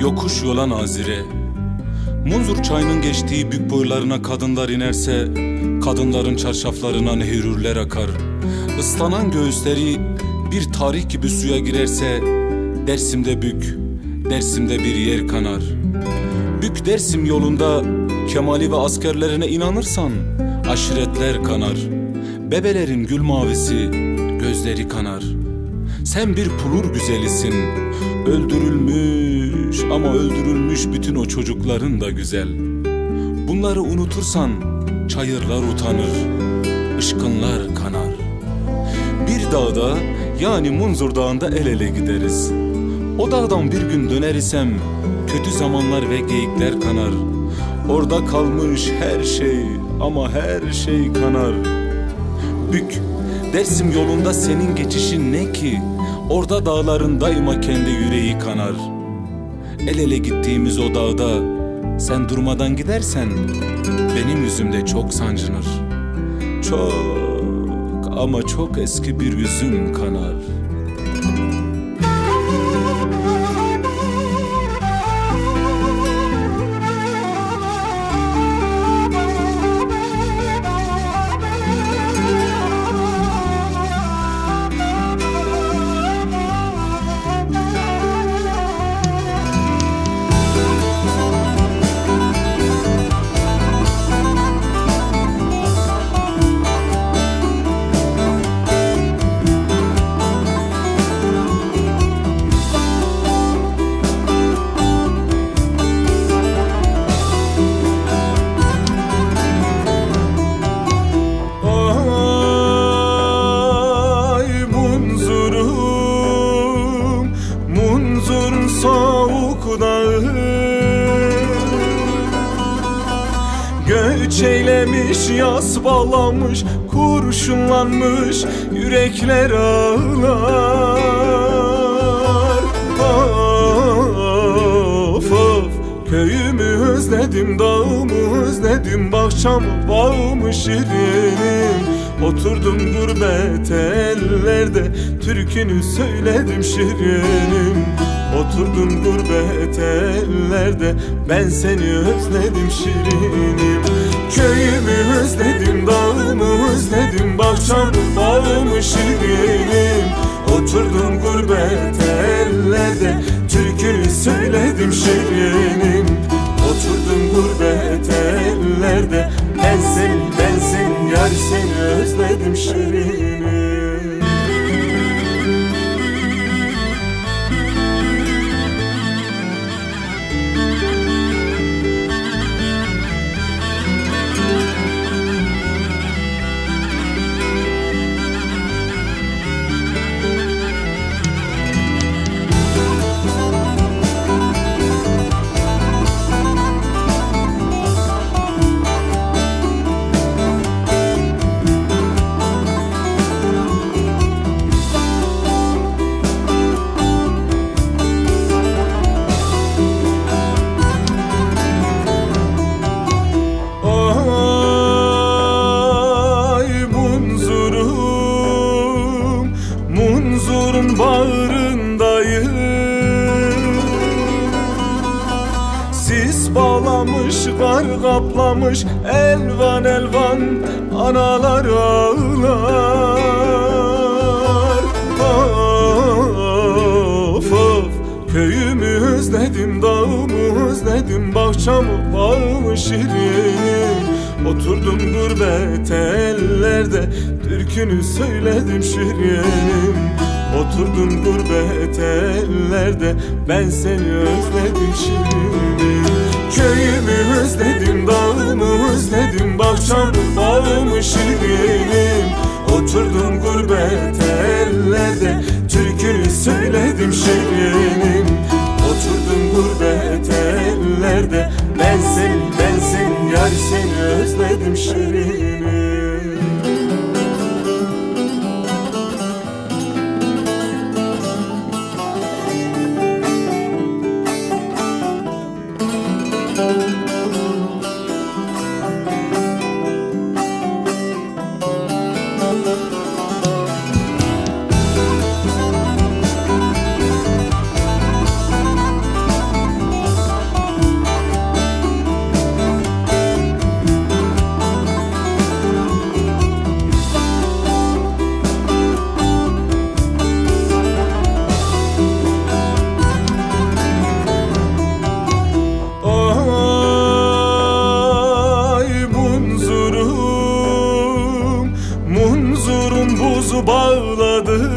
Yokuş yola nazire. Munzur çayının geçtiği bük boylarına kadınlar inerse Kadınların çarşaflarına nehirürler akar. Islanan göğüsleri bir tarih gibi suya girerse Dersimde bük, Dersimde bir yer kanar. Bük Dersim yolunda Kemali ve askerlerine inanırsan Aşiretler kanar. Bebelerin gül mavisi gözleri kanar. Sen bir pulur güzelisin. Öldürülmüş ama öldürülmüş bütün o çocukların da güzel. Bunları unutursan çayırlar utanır ışkınlar kanar. Bir dağda yani Munzur Dağı'nda el ele gideriz. O dağdan bir gün döner isem kötü zamanlar ve geyikler kanar. Orada kalmış her şey ama her şey kanar. Bük, Dersim yolunda senin geçişin ne ki? Orada dağların daima kendi yüreği kanar. El ele gittiğimiz o dağda sen durmadan gidersen benim yüzümde çok sancınır. Çok ama çok eski bir üzüm kanar Göç eylemiş yas Kurşunlanmış yürekler ağlar. Of of Köyümü özledim, dağımı özledim Bahçamı, bağımı şirinim. Oturdum gurbet ellerde Türkünü söyledim şirinim. Oturdum gurbet ellerde Ben seni özledim şirinim Köyümü özledim, dağımı özledim Bahçamı, bağımı şirinim Oturdum gurbet ellerde Türkünü söyledim şirinim Oturdum gurbet ellerde Ben seni, ben seni, yar seni özledim şirinim Bağlamış, kar kaplamış Elvan elvan analar ağlar. Of of Köyümü özledim, dağımı özledim Bahçamı, bağımı şirinim Oturdum gurbet ellerde Türkünü söyledim şirinim Oturdum gurbet ellerde Ben seni özledim şirinim Köyümü özledim, dağımı özledim Bahçamı, bağımı şirinim Oturdum gurbet ellerde Türkünü söyledim şirinim Oturdum gurbet ellerde Ben seni, ben seni, yar seni özledim şirinim Ağladım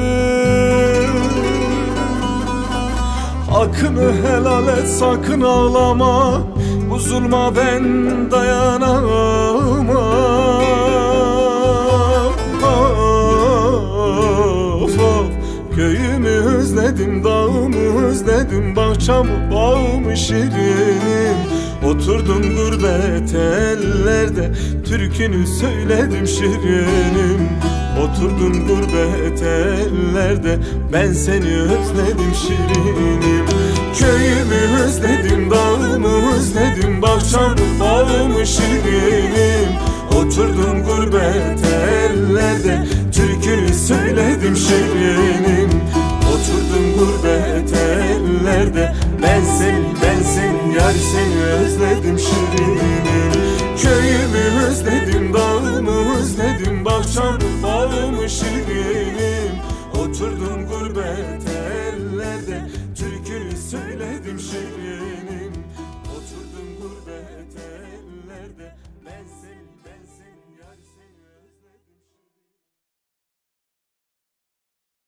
Hakkını helal et sakın ağlama. Bu zulma ben dayanamam. Of of. Köyümü özledim, dağımı özledim. Bahçamı, bağımı, şirinim Oturdum gurbet ellerde. Türkünü söyledim şirinim Oturdum gurbet ellerde. Ben seni özledim şirinim Köyümü özledim, dağımı özledim. Bahçamı, bağımı, şirinim Oturdum gurbet ellerde. Türkünü söyledim şirinim. Oturdum gurbet ellerde. Ben seni, ben seni, yar seni özledim şirinim Özledim şehrinin. Oturdum gurbet ellerde. Ben seni ben